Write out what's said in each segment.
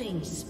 Killing spree.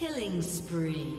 Killing spree.